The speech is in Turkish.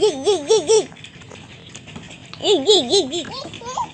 Gig gig gig gig. Gig gig gig gig.